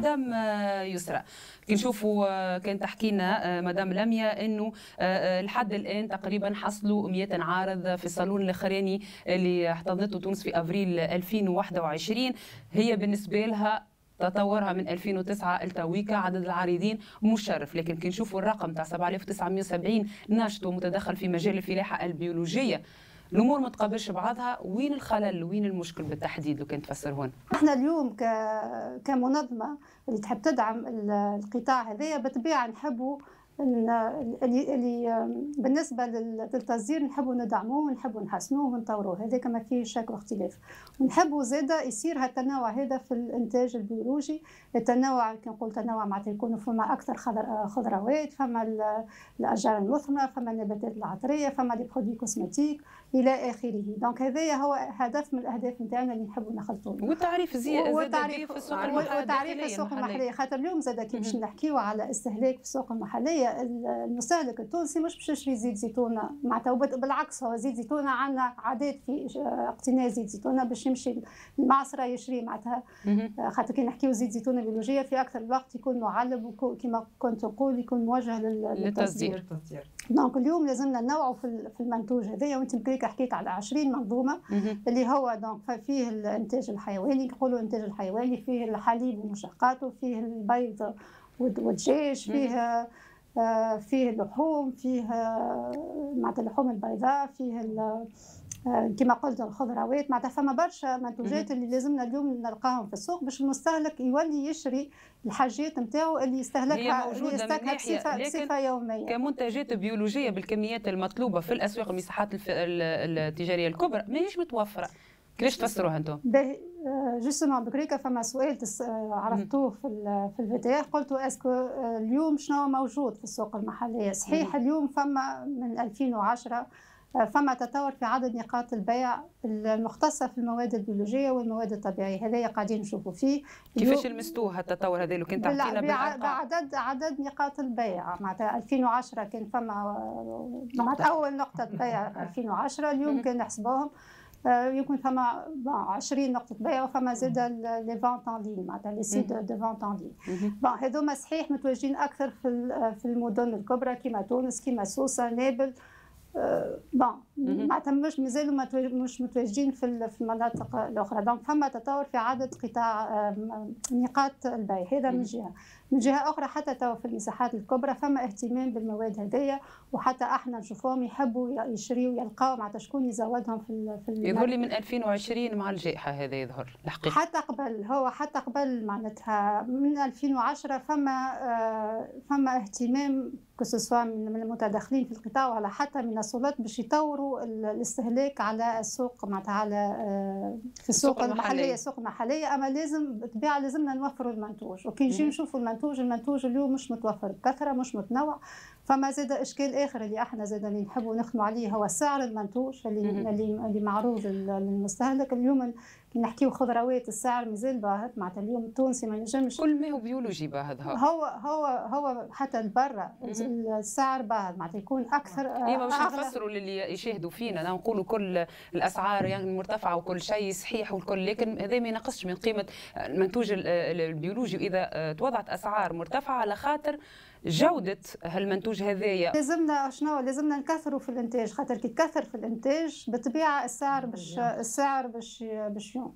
مدام يسرى كي نشوفوا كان تحكي لنا مدام لميا إنه لحد الآن تقريبا حصلوا 100 عارض في الصالون الأخراني اللي احتضنته تونس في افريل 2021 هي بالنسبة لها تطورها من 2009 لتويكا عدد العارضين مشرف. لكن كي نشوفوا الرقم تاع 7970 ناشط ومتدخل في مجال الفلاحة البيولوجية الأمور ما تقابلش بعضها. وين الخلل؟ وين المشكل بالتحديد لو كان تفسرهن إحنا اليوم ك... كمنظمة اللي تحب تدعم القطاع هذايا بالطبيعه نحبوا اللي, اللي بالنسبة للتصدير نحبوا ندعموه ونحبوا نحسنوه ونطوروه. هذاك ما فيه شك واختلاف. ونحبوا زاده يصير هالتنوع هذا في الإنتاج البيولوجي. التنوع كي نقول تنوع معناتها يكونوا فما أكثر خضروات فما الأشجار المثمرة فما النباتات العطرية فما les produits cosmétiques إلى آخره. donc هذايا هو هدف من الأهداف نتاعنا اللي نحبوا نخلطوه. والتعريف زاده والتعريف في السوق المحلية. والتعريف في السوق المحلية. خاطر اليوم زاد كي باش نحكيو على استهلاك في السوق المحلية المستهلك التونسي مش باش يشري زيت زيتونة. معناتها بالعكس هو زيت زيتونة عندنا عادات في اقتناء زيت زيتونة باش يمشي المعصرة يشري. معناتها خاطر كي نحكيو زيت زيتونة بيولوجية في أكثر الوقت يكون معلب وكما كنت نقول يكون موجه للتصدير. donc اليوم لازمنا ننوعوا في المنتوج هذايا. وانت بكري حكيت على 20 منظومة اللي هو donc فيه الإنتاج الحيواني نقولوا الإنتاج الحيواني فيه الحليب ومشقاته فيه البيض والدجاج فيه فيه اللحوم فيه معناتها اللحوم البيضاء فيه آه، كما قلت الخضروات معناتها فما برشا منتوجات اللي لازمنا اليوم نلقاهم في السوق باش المستهلك يولي يشري الحاجات نتاعو اللي يستهلكها اللي يستهلكها بصفه بصفة يومية. كمنتجات بيولوجية بالكميات المطلوبة في الأسواق والمساحات التجارية الكبرى ماهيش متوفرة. كيفاش تفسروها أنتم؟ justement بكريكا فما سؤال عرفتوه في في الفيديو قلت est-ce que اليوم شنو موجود في السوق المحلية؟ صحيح اليوم فما من 2010 فما تطور في عدد نقاط البيع المختصة في المواد البيولوجية والمواد الطبيعية. هذا قاعدين نشوفوا فيه. كيفاش لمستوه التطور هذا؟ لو كنت تعطينا بعدد عدد نقاط البيع. معناتها 2010 كان فما معناتها أول نقطة بيع 2010 اليوم كان نحسبوهم آه، يكون فما 20 نقطة بيع وفما زاد les ventes en ligne معناتها les sites de vente en ligne bon هذوما صحيح متواجدين أكثر في في المدن الكبرى كيما تونس كيما سوسة نابل. bon معناتها مش مازالوا مش متواجدين في في المناطق الأخرى. donc فما تطور في عدد قطاع نقاط البيع. هذا من جهة. من جهة أخرى حتى تو في المساحات الكبرى فما اهتمام بالمواد هذيا وحتى إحنا نشوفوهم يحبوا يشريوا يلقاو معناتها شكون يزودهم في في يظهر لي من 2020 مع الجائحة هذا يظهر الحقيقة. حتى قبل هو حتى قبل معناتها من 2010 فما آه، فما اهتمام كسوا من المتداخلين في القطاع ولا حتى من السلطات باش يطوروا الاستهلاك على السوق معناتها على آه، في السوق المحلية السوق المحلية. أما لازم بالطبيعة لازمنا نوفروا المنتوج. وكي نجي نشوفوا المنتوج المنتوج اليوم مش متوفر بكثره مش متنوع فما زاد إشكال آخر اللي إحنا زاد اللي نحبوا نخدموا عليه هو سعر المنتوج اللي اللي, اللي معروض للمستهلك. اليوم كي نحكيو خضروات السعر مازال باهت معناتها اليوم التونسي ما ينجمش. كل ما هو بيولوجي باهت هو. هو هو حتى لبرا السعر باهت معناتها يكون أكثر اي ما باش نفسروا للي يشاهدوا فينا. نقولوا كل الأسعار يعني مرتفعة وكل شيء صحيح والكل لكن هذا ما ينقصش من قيمة المنتوج البيولوجي. وإذا توضعت أسعار مرتفعة على خاطر جودة هالمنتوج هذايا. لازمنا شنو؟ لازمنا نكثروا في الإنتاج خاطر كي تكثر في الإنتاج بالطبيعة السعر باش السعر باش باش ينقص.